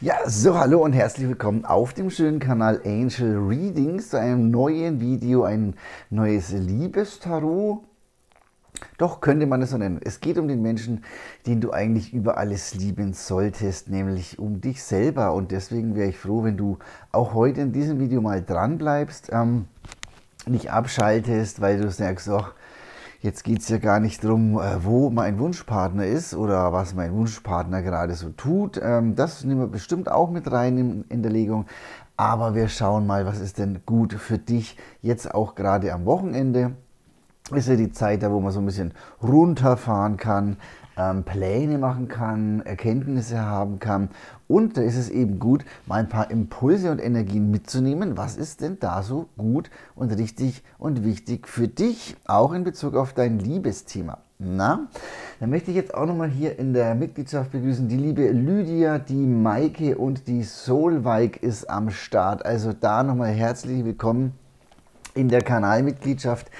Ja, so hallo und herzlich willkommen auf dem schönen Kanal Angel Readings zu einem neuen Video, ein neues Liebestarot. Doch könnte man es so nennen. Es geht um den Menschen, den du eigentlich über alles lieben solltest, nämlich um dich selber. Und deswegen wäre ich froh, wenn du auch heute in diesem Video mal dran bleibst, ähm, nicht abschaltest, weil du sagst, ach, Jetzt geht es ja gar nicht darum, äh, wo mein Wunschpartner ist oder was mein Wunschpartner gerade so tut. Ähm, das nehmen wir bestimmt auch mit rein in der Legung. Aber wir schauen mal, was ist denn gut für dich jetzt auch gerade am Wochenende. Ist ja die Zeit da, wo man so ein bisschen runterfahren kann, ähm, Pläne machen kann, Erkenntnisse haben kann. Und da ist es eben gut, mal ein paar Impulse und Energien mitzunehmen. Was ist denn da so gut und richtig und wichtig für dich, auch in Bezug auf dein Liebesthema? Na, dann möchte ich jetzt auch nochmal hier in der Mitgliedschaft begrüßen. Die liebe Lydia, die Maike und die Solveig ist am Start. Also da nochmal herzlich willkommen in der Kanalmitgliedschaft.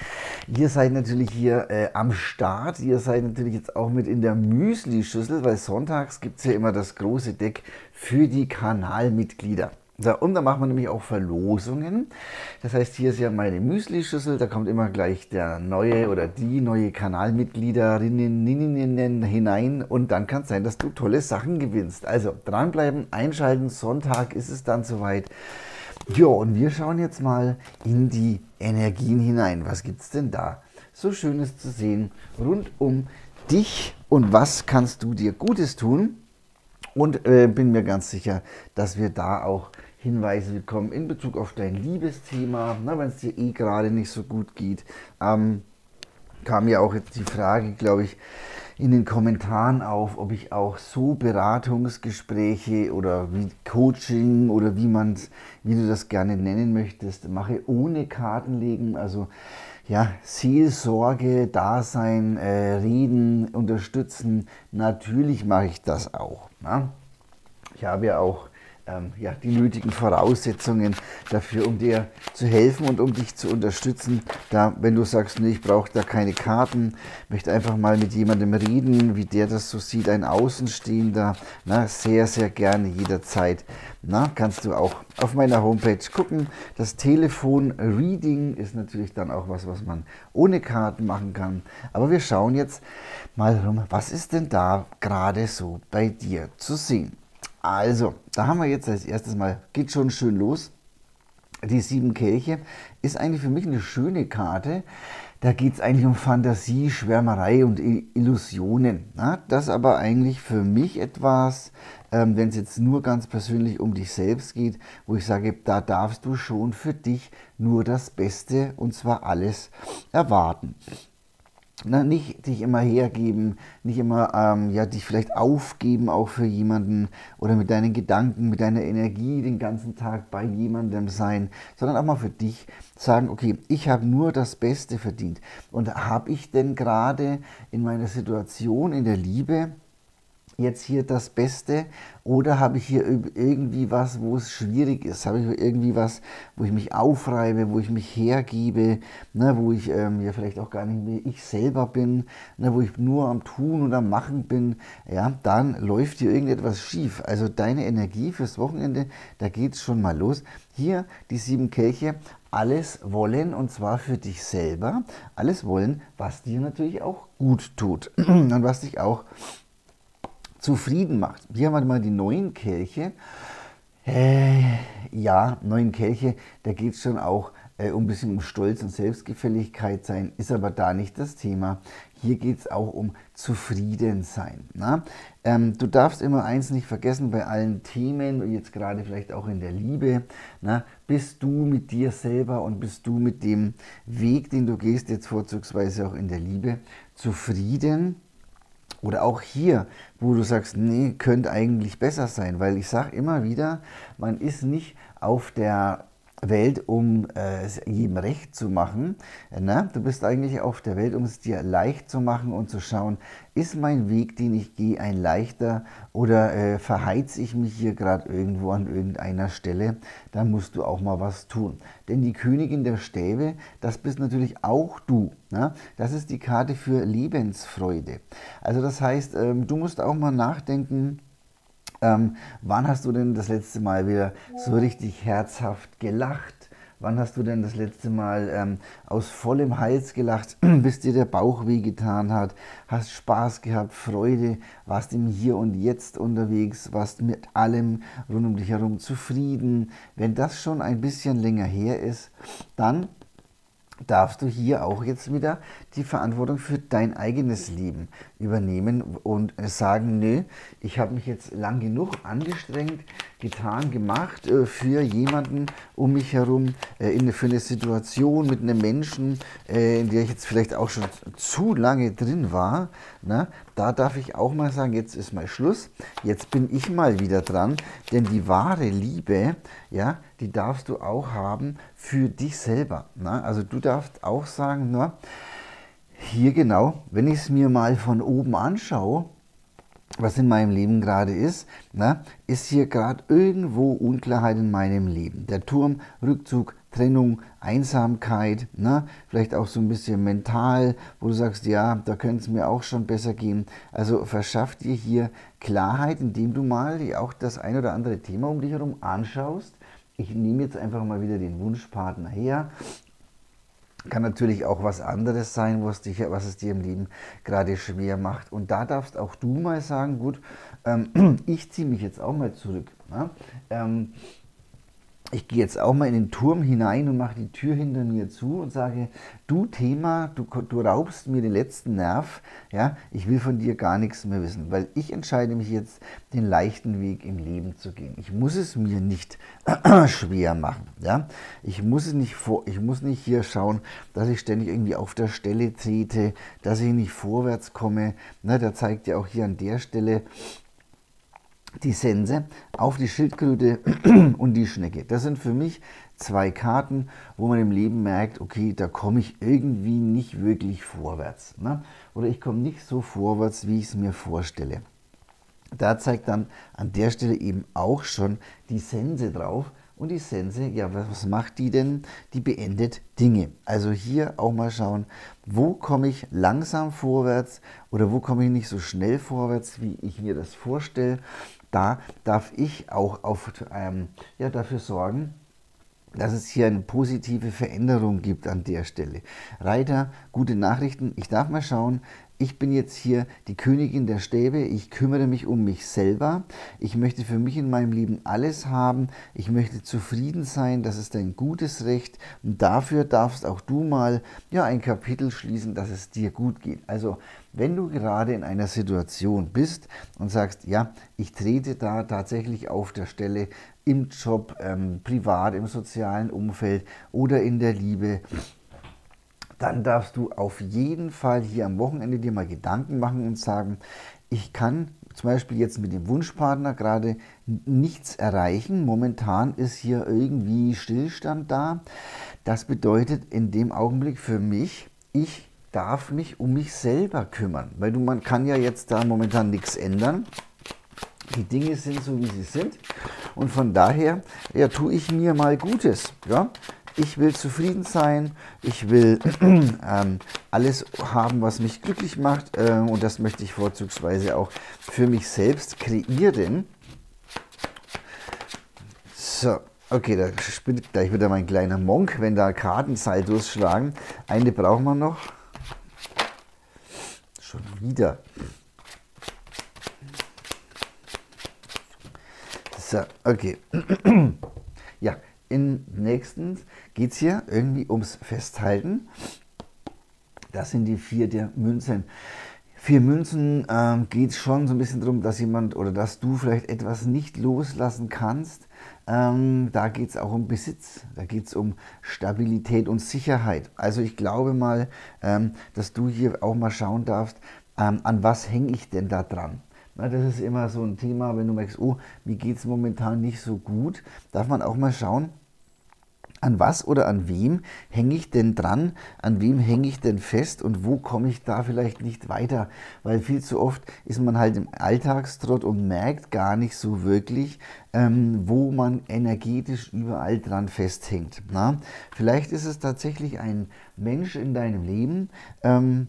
Ihr seid natürlich hier äh, am Start. Ihr seid natürlich jetzt auch mit in der Müsli-Schüssel, weil sonntags gibt es ja immer das große Deck für die Kanalmitglieder. So, und da machen wir nämlich auch Verlosungen. Das heißt, hier ist ja meine Müsli-Schüssel, da kommt immer gleich der neue oder die neue Kanalmitgliederinnen hinein und dann kann es sein, dass du tolle Sachen gewinnst. Also dranbleiben, einschalten, Sonntag ist es dann soweit. Ja, und wir schauen jetzt mal in die Energien hinein. Was gibt es denn da? So Schönes zu sehen rund um dich und was kannst du dir Gutes tun? Und äh, bin mir ganz sicher, dass wir da auch Hinweise bekommen in Bezug auf dein Liebesthema, wenn es dir eh gerade nicht so gut geht. Ähm, kam ja auch jetzt die Frage, glaube ich, in den Kommentaren auf, ob ich auch so Beratungsgespräche oder wie Coaching oder wie man wie du das gerne nennen möchtest, mache ohne Kartenlegen, also ja, Seelsorge, Dasein, äh, Reden, Unterstützen, natürlich mache ich das auch. Na? Ich habe ja auch ähm, ja, die nötigen Voraussetzungen dafür, um dir zu helfen und um dich zu unterstützen. Da, wenn du sagst, nee, ich brauche da keine Karten, möchte einfach mal mit jemandem reden, wie der das so sieht, ein Außenstehender, na, sehr, sehr gerne jederzeit. Na, kannst du auch auf meiner Homepage gucken. Das Telefon Reading ist natürlich dann auch was, was man ohne Karten machen kann. Aber wir schauen jetzt mal rum, was ist denn da gerade so bei dir zu sehen? Also, da haben wir jetzt als erstes mal, geht schon schön los. Die sieben Kelche ist eigentlich für mich eine schöne Karte. Da geht es eigentlich um Fantasie, Schwärmerei und Illusionen. Na, das aber eigentlich für mich etwas, ähm, wenn es jetzt nur ganz persönlich um dich selbst geht, wo ich sage, da darfst du schon für dich nur das Beste und zwar alles erwarten. Na, nicht dich immer hergeben, nicht immer ähm, ja, dich vielleicht aufgeben auch für jemanden oder mit deinen Gedanken, mit deiner Energie den ganzen Tag bei jemandem sein, sondern auch mal für dich sagen, okay, ich habe nur das Beste verdient. Und habe ich denn gerade in meiner Situation in der Liebe jetzt hier das Beste oder habe ich hier irgendwie was, wo es schwierig ist? Habe ich irgendwie was, wo ich mich aufreibe, wo ich mich hergebe, ne, wo ich ähm, ja vielleicht auch gar nicht mehr ich selber bin, ne, wo ich nur am Tun und am Machen bin, ja, dann läuft hier irgendetwas schief. Also deine Energie fürs Wochenende, da geht es schon mal los. Hier die sieben Kelche, alles wollen und zwar für dich selber, alles wollen, was dir natürlich auch gut tut und was dich auch zufrieden macht. Hier haben wir mal die neuen Kelche. Äh, ja, neuen Kelche, da geht es schon auch äh, ein bisschen um Stolz und Selbstgefälligkeit sein, ist aber da nicht das Thema. Hier geht es auch um Zufriedensein. Ähm, du darfst immer eins nicht vergessen bei allen Themen, jetzt gerade vielleicht auch in der Liebe, na, bist du mit dir selber und bist du mit dem Weg, den du gehst, jetzt vorzugsweise auch in der Liebe, zufrieden? Oder auch hier, wo du sagst, nee, könnte eigentlich besser sein, weil ich sage immer wieder, man ist nicht auf der Welt, um äh, es jedem recht zu machen. Ne? Du bist eigentlich auf der Welt, um es dir leicht zu machen und zu schauen, ist mein Weg, den ich gehe, ein leichter oder äh, verheize ich mich hier gerade irgendwo an irgendeiner Stelle? Dann musst du auch mal was tun. Denn die Königin der Stäbe, das bist natürlich auch du. Ne? Das ist die Karte für Lebensfreude. Also das heißt, ähm, du musst auch mal nachdenken, Ähm, wann hast du denn das letzte Mal wieder so richtig herzhaft gelacht? Wann hast du denn das letzte Mal ähm, aus vollem Hals gelacht, bis dir der Bauch wehgetan hat? Hast Spaß gehabt, Freude, warst im Hier und Jetzt unterwegs, warst mit allem rund um dich herum zufrieden? Wenn das schon ein bisschen länger her ist, dann darfst du hier auch jetzt wieder die Verantwortung für dein eigenes Leben übernehmen und sagen, nö, ich habe mich jetzt lang genug angestrengt, getan, gemacht äh, für jemanden um mich herum, äh, für eine Situation mit einem Menschen, äh, in der ich jetzt vielleicht auch schon zu lange drin war. Na, da darf ich auch mal sagen, jetzt ist mal Schluss, jetzt bin ich mal wieder dran, denn die wahre Liebe, ja, die darfst du auch haben für dich selber. Na? Also du darfst auch sagen, na, hier genau, wenn ich es mir mal von oben anschaue, was in meinem Leben gerade ist, na, ist hier gerade irgendwo Unklarheit in meinem Leben. Der Turm, Rückzug, Trennung, Einsamkeit, na, vielleicht auch so ein bisschen mental, wo du sagst, ja, da könnte es mir auch schon besser gehen. Also verschaff dir hier Klarheit, indem du mal auch das ein oder andere Thema um dich herum anschaust. Ich nehme jetzt einfach mal wieder den Wunschpartner her kann natürlich auch was anderes sein, was, dich, was es dir im Leben gerade schwer macht. Und da darfst auch du mal sagen, gut, ähm, ich ziehe mich jetzt auch mal zurück. Ne? Ähm, ich gehe jetzt auch mal in den Turm hinein und mache die Tür hinter mir zu und sage, du Thema, du, du raubst mir den letzten Nerv, ja, ich will von dir gar nichts mehr wissen, weil ich entscheide mich jetzt, den leichten Weg im Leben zu gehen. Ich muss es mir nicht schwer machen, ja. Ich muss es nicht vor, ich muss nicht hier schauen, dass ich ständig irgendwie auf der Stelle trete, dass ich nicht vorwärts komme. Ne, der zeigt ja auch hier an der Stelle, die Sense auf die Schildkröte und die Schnecke. Das sind für mich zwei Karten, wo man im Leben merkt, okay, da komme ich irgendwie nicht wirklich vorwärts. Ne? Oder ich komme nicht so vorwärts, wie ich es mir vorstelle. Da zeigt dann an der Stelle eben auch schon die Sense drauf. Und die Sense, ja, was macht die denn? Die beendet Dinge. Also hier auch mal schauen, wo komme ich langsam vorwärts oder wo komme ich nicht so schnell vorwärts, wie ich mir das vorstelle da darf ich auch auf, ähm, ja, dafür sorgen, dass es hier eine positive Veränderung gibt an der Stelle. Reiter, gute Nachrichten. Ich darf mal schauen, ich bin jetzt hier die Königin der Stäbe, ich kümmere mich um mich selber, ich möchte für mich in meinem Leben alles haben, ich möchte zufrieden sein, das ist ein gutes Recht. Und dafür darfst auch du mal ja, ein Kapitel schließen, dass es dir gut geht. Also wenn du gerade in einer Situation bist und sagst, ja, ich trete da tatsächlich auf der Stelle im Job, ähm, privat, im sozialen Umfeld oder in der Liebe, dann darfst du auf jeden Fall hier am Wochenende dir mal Gedanken machen und sagen, ich kann zum Beispiel jetzt mit dem Wunschpartner gerade nichts erreichen. Momentan ist hier irgendwie Stillstand da. Das bedeutet in dem Augenblick für mich, ich darf mich um mich selber kümmern. Weil du, man kann ja jetzt da momentan nichts ändern. Die Dinge sind so, wie sie sind. Und von daher ja, tue ich mir mal Gutes. Ja? Ich will zufrieden sein, ich will ähm, alles haben, was mich glücklich macht äh, und das möchte ich vorzugsweise auch für mich selbst kreieren. So, okay, da spinnt gleich wieder mein kleiner Monk, wenn da Karten Saltos schlagen. Eine brauchen wir noch. Schon wieder. So, okay. ja, in nächstens geht es hier irgendwie ums Festhalten. Das sind die vier der Münzen. Vier Münzen ähm, geht es schon so ein bisschen darum, dass jemand oder dass du vielleicht etwas nicht loslassen kannst. Ähm, da geht es auch um Besitz, da geht es um Stabilität und Sicherheit. Also ich glaube mal, ähm, dass du hier auch mal schauen darfst, ähm, an was hänge ich denn da dran. Na, das ist immer so ein Thema, wenn du merkst, oh, mir geht es momentan nicht so gut, darf man auch mal schauen, an was oder an wem hänge ich denn dran, an wem hänge ich denn fest und wo komme ich da vielleicht nicht weiter? Weil viel zu oft ist man halt im Alltagstrott und merkt gar nicht so wirklich, ähm, wo man energetisch überall dran festhängt. Na? Vielleicht ist es tatsächlich ein Mensch in deinem Leben, ähm,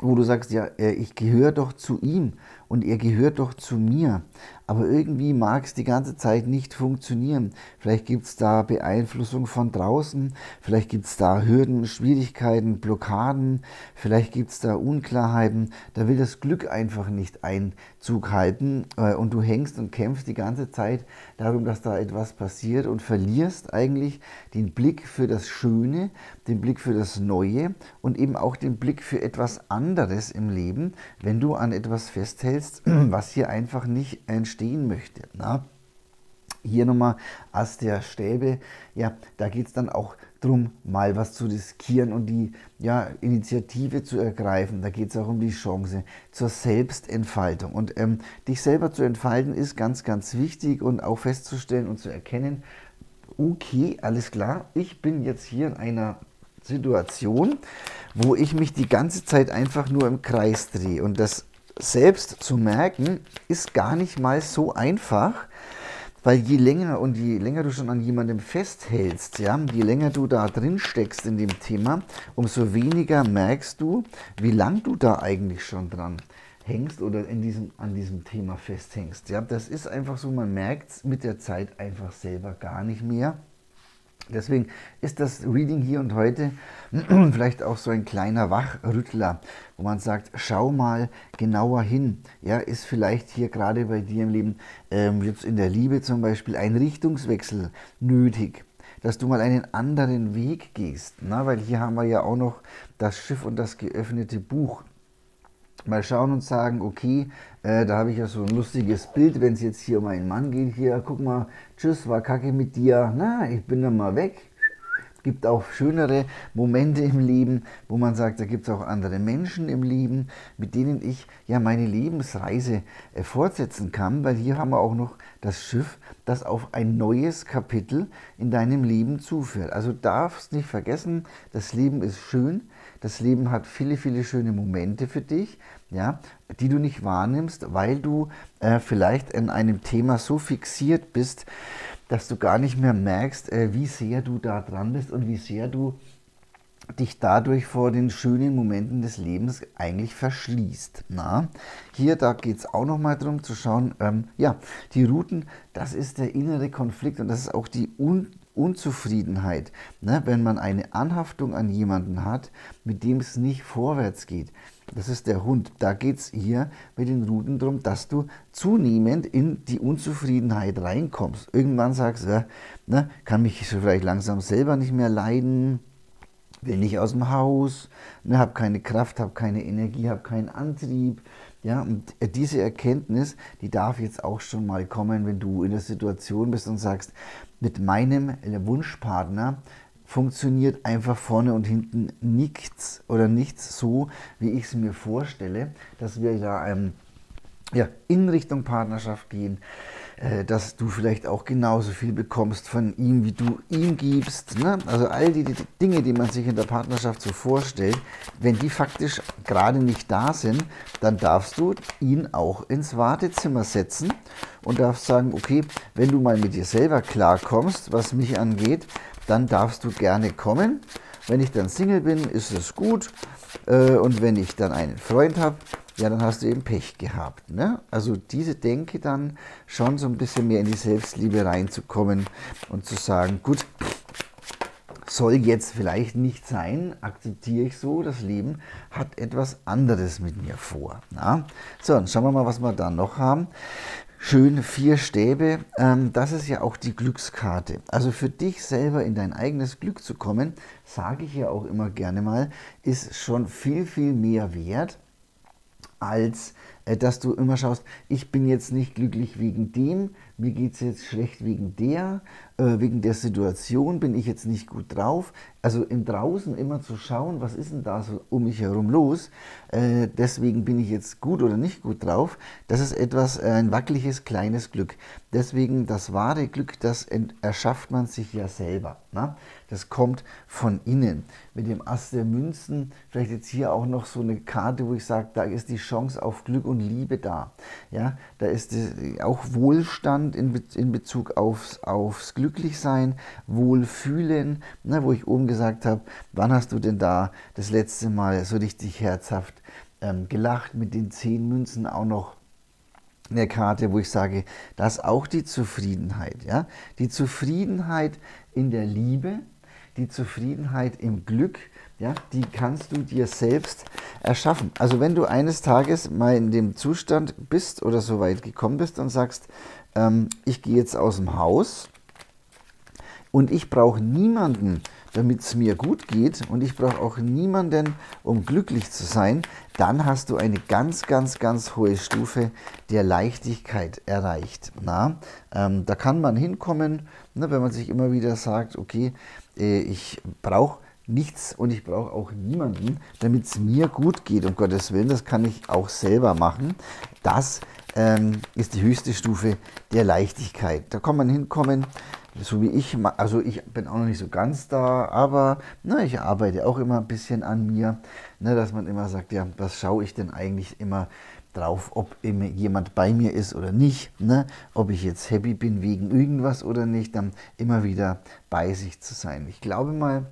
wo du sagst, ja, äh, ich gehöre doch zu ihm und er gehört doch zu mir. aber irgendwie mag es die ganze Zeit nicht funktionieren. Vielleicht gibt es da Beeinflussung von draußen, vielleicht gibt es da Hürden, Schwierigkeiten, Blockaden, vielleicht gibt es da Unklarheiten, da will das Glück einfach nicht Einzug halten äh, und du hängst und kämpfst die ganze Zeit darum, dass da etwas passiert und verlierst eigentlich den Blick für das Schöne, den Blick für das Neue und eben auch den Blick für etwas anderes im Leben, wenn du an etwas festhältst, was hier einfach nicht entstehen möchte. Na? Hier nochmal Ast der Stäbe, ja, da geht es dann auch darum, mal was zu riskieren und die ja, Initiative zu ergreifen. Da geht es auch um die Chance zur Selbstentfaltung. Und ähm, dich selber zu entfalten ist ganz, ganz wichtig und auch festzustellen und zu erkennen, okay, alles klar, ich bin jetzt hier in einer Situation, wo ich mich die ganze Zeit einfach nur im Kreis drehe. Und das selbst zu merken, ist gar nicht mal so einfach, weil je länger und je länger du schon an jemandem festhältst, ja, je länger du da drin steckst in dem Thema, umso weniger merkst du, wie lang du da eigentlich schon dran hängst oder in diesem, an diesem Thema festhängst. Ja, das ist einfach so, man merkt es mit der Zeit einfach selber gar nicht mehr. Deswegen ist das Reading hier und heute vielleicht auch so ein kleiner Wachrüttler, wo man sagt, schau mal genauer hin. Ja, ist vielleicht hier gerade bei dir im Leben, ähm, jetzt in der Liebe zum Beispiel, ein Richtungswechsel nötig? dass du mal einen anderen Weg gehst. Na, weil hier haben wir ja auch noch das Schiff und das geöffnete Buch mal schauen und sagen, okay, äh, da habe ich ja so ein lustiges Bild, wenn es jetzt hier um einen Mann geht, hier, guck mal, tschüss, war kacke mit dir, na, ich bin dann mal weg. Es gibt auch schönere Momente im Leben, wo man sagt, da gibt es auch andere Menschen im Leben, mit denen ich ja meine Lebensreise äh, fortsetzen kann, weil hier haben wir auch noch das Schiff, das auf ein neues Kapitel in deinem Leben zuführt. Also darfst nicht vergessen, das Leben ist schön, das Leben hat viele, viele schöne Momente für dich, ja, die du nicht wahrnimmst, weil du äh, vielleicht in einem Thema so fixiert bist, dass du gar nicht mehr merkst, äh, wie sehr du da dran bist und wie sehr du dich dadurch vor den schönen Momenten des Lebens eigentlich verschließt. Na, hier, da geht es auch nochmal darum zu schauen, ähm, ja, die Routen, das ist der innere Konflikt und das ist auch die Un Unzufriedenheit, ne, wenn man eine Anhaftung an jemanden hat, mit dem es nicht vorwärts geht. Das ist der Hund. Da geht es hier mit den Ruten darum, dass du zunehmend in die Unzufriedenheit reinkommst. Irgendwann sagst du, ja, ne, kann mich vielleicht langsam selber nicht mehr leiden, will nicht aus dem Haus, ne, habe keine Kraft, habe keine Energie, habe keinen Antrieb. Ja, und diese Erkenntnis, die darf jetzt auch schon mal kommen, wenn du in der Situation bist und sagst, mit meinem Wunschpartner funktioniert einfach vorne und hinten nichts oder nichts so, wie ich es mir vorstelle, dass wir da ähm, ja, in Richtung Partnerschaft gehen, äh, dass du vielleicht auch genauso viel bekommst von ihm, wie du ihm gibst. Ne? Also all die, die, Dinge, die man sich in der Partnerschaft so vorstellt, wenn die faktisch gerade nicht da sind, dann darfst du ihn auch ins Wartezimmer setzen und darfst sagen, okay, wenn du mal mit dir selber klarkommst, was mich angeht, dann darfst du gerne kommen. Wenn ich dann Single bin, ist es gut. Äh, und wenn ich dann einen Freund habe, ja, dann hast du eben Pech gehabt. Ne? Also diese Denke dann schon so ein bisschen mehr in die Selbstliebe reinzukommen und zu sagen, gut, soll jetzt vielleicht nicht sein, akzeptiere ich so, das Leben hat etwas anderes mit mir vor. Na? So, dann schauen wir mal, was wir da noch haben. Schön vier Stäbe, ähm, das ist ja auch die Glückskarte. Also für dich selber in dein eigenes Glück zu kommen, sage ich ja auch immer gerne mal, ist schon viel, viel mehr wert, als äh, dass du immer schaust, ich bin jetzt nicht glücklich wegen dem, mir geht es jetzt schlecht wegen der, äh, wegen der Situation bin ich jetzt nicht gut drauf. Also im Draußen immer zu schauen, was ist denn da so um mich herum los, äh, deswegen bin ich jetzt gut oder nicht gut drauf, das ist etwas, ein wackeliges kleines Glück. Deswegen das wahre Glück, das erschafft man sich ja selber. Na? Das kommt von innen. Mit dem Ast der Münzen, vielleicht jetzt hier auch noch so eine Karte, wo ich sage, da ist die Chance auf Glück und Liebe da. Ja, da ist auch Wohlstand in Bezug aufs, aufs Glücklichsein, Wohlfühlen, ne, wo ich oben gesagt habe, wann hast du denn da das letzte Mal so richtig herzhaft ähm, gelacht mit den zehn Münzen auch noch eine Karte, wo ich sage, das ist auch die Zufriedenheit. Ja? Die Zufriedenheit in der Liebe, die Zufriedenheit im Glück, ja, die kannst du dir selbst erschaffen. Also wenn du eines Tages mal in dem Zustand bist oder so weit gekommen bist und sagst, ähm, ich gehe jetzt aus dem Haus und ich brauche niemanden, damit es mir gut geht und ich brauche auch niemanden, um glücklich zu sein, dann hast du eine ganz, ganz, ganz hohe Stufe der Leichtigkeit erreicht. Na, ähm, da kann man hinkommen, ne, wenn man sich immer wieder sagt, okay, ich brauche nichts und ich brauche auch niemanden, damit es mir gut geht. Um Gottes Willen, das kann ich auch selber machen. Das ähm, ist die höchste Stufe der Leichtigkeit. Da kann man hinkommen, so wie ich, also ich bin auch noch nicht so ganz da, aber na, ich arbeite auch immer ein bisschen an mir, ne, dass man immer sagt, ja, was schaue ich denn eigentlich immer drauf, ob jemand bei mir ist oder nicht, ne? ob ich jetzt happy bin wegen irgendwas oder nicht, dann immer wieder bei sich zu sein. Ich glaube mal,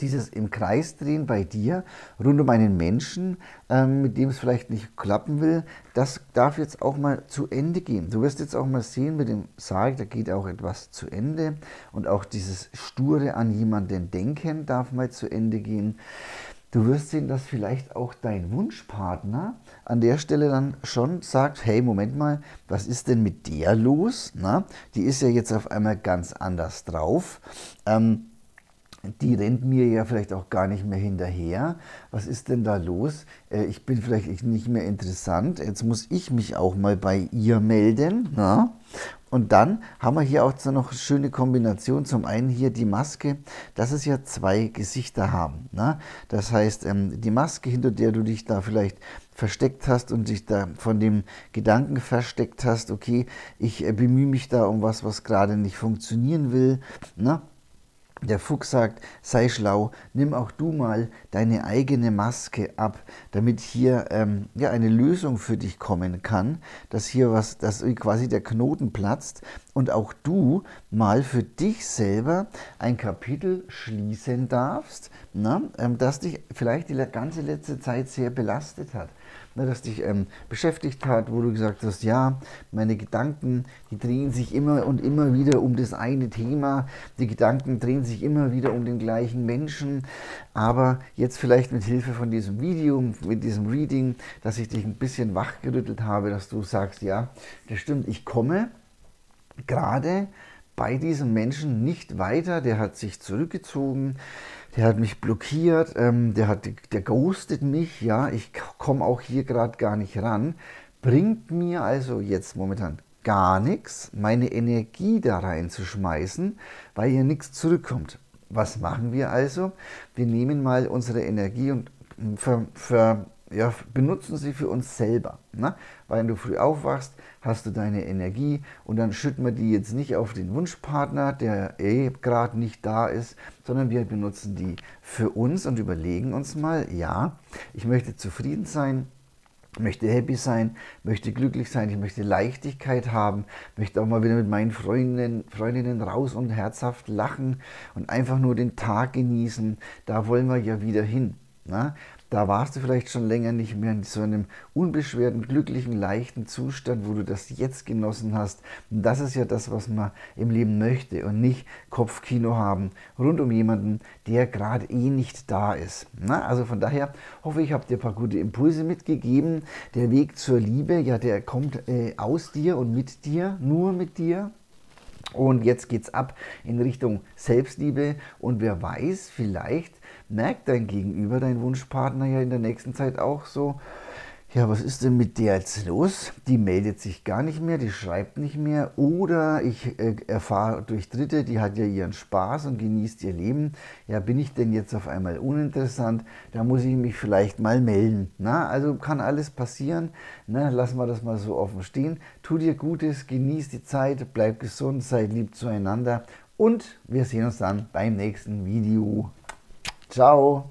dieses im Kreis drehen bei dir rund um einen Menschen, ähm, mit dem es vielleicht nicht klappen will, das darf jetzt auch mal zu Ende gehen. Du wirst jetzt auch mal sehen mit dem Sarg, da geht auch etwas zu Ende und auch dieses sture an jemanden denken darf mal zu Ende gehen. Du wirst sehen, dass vielleicht auch dein Wunschpartner an der Stelle dann schon sagt, hey, Moment mal, was ist denn mit der los? Na, die ist ja jetzt auf einmal ganz anders drauf. Ähm, die rennt mir ja vielleicht auch gar nicht mehr hinterher. Was ist denn da los? Äh, ich bin vielleicht nicht mehr interessant. Jetzt muss ich mich auch mal bei ihr melden. Na? Und dann haben wir hier auch noch eine schöne Kombination. Zum einen hier die Maske, dass es ja zwei Gesichter haben. Na? Das heißt, ähm, die Maske, hinter der du dich da vielleicht versteckt hast und dich da von dem Gedanken versteckt hast, okay, ich äh, bemühe mich da um was, was gerade nicht funktionieren will. Na? Der Fuchs sagt, sei schlau, nimm auch du mal deine eigene Maske ab, damit hier ähm, ja, eine Lösung für dich kommen kann, dass hier was, dass quasi der Knoten platzt und auch du mal für dich selber ein Kapitel schließen darfst, na, ähm, das dich vielleicht die ganze letzte Zeit sehr belastet hat ne, das dich ähm, beschäftigt hat, wo du gesagt hast, ja, meine Gedanken, die drehen sich immer und immer wieder um das eine Thema, die Gedanken drehen sich immer wieder um den gleichen Menschen, aber jetzt vielleicht mit Hilfe von diesem Video, mit diesem Reading, dass ich dich ein bisschen wachgerüttelt habe, dass du sagst, ja, das stimmt, ich komme gerade bei diesem Menschen nicht weiter, der hat sich zurückgezogen, der hat mich blockiert, ähm, der, hat, der ghostet mich, ja, ich komme auch hier gerade gar nicht ran, bringt mir also jetzt momentan gar nichts, meine Energie da reinzuschmeißen, weil hier nichts zurückkommt. Was machen wir also? Wir nehmen mal unsere Energie und ver, ver, ja, benutzen sie für uns selber. Ne? Weil du früh aufwachst, hast du deine Energie und dann schütten wir die jetzt nicht auf den Wunschpartner, der eh gerade nicht da ist, sondern wir benutzen die für uns und überlegen uns mal, ja, ich möchte zufrieden sein, möchte happy sein, möchte glücklich sein, ich möchte Leichtigkeit haben, möchte auch mal wieder mit meinen Freundinnen, Freundinnen raus und herzhaft lachen und einfach nur den Tag genießen. Da wollen wir ja wieder hin. Na? Da warst du vielleicht schon länger nicht mehr in so einem unbeschwerten, glücklichen, leichten Zustand, wo du das jetzt genossen hast. Und das ist ja das, was man im Leben möchte und nicht Kopfkino haben rund um jemanden, der gerade eh nicht da ist. Na, also von daher hoffe ich, habe dir ein paar gute Impulse mitgegeben. Der Weg zur Liebe, ja, der kommt äh, aus dir und mit dir, nur mit dir. Und jetzt geht es ab in Richtung Selbstliebe. Und wer weiß, vielleicht merkt dein Gegenüber, dein Wunschpartner ja in der nächsten Zeit auch so, ja, was ist denn mit der jetzt los? Die meldet sich gar nicht mehr, die schreibt nicht mehr. Oder ich äh, erfahre durch Dritte, die hat ja ihren Spaß und genießt ihr Leben. Ja, bin ich denn jetzt auf einmal uninteressant? Da muss ich mich vielleicht mal melden. Na, also kann alles passieren. Na, lassen wir das mal so offen stehen. Tu dir Gutes, genieß die Zeit, bleib gesund, seid lieb zueinander. Und wir sehen uns dann beim nächsten Video. Ciao.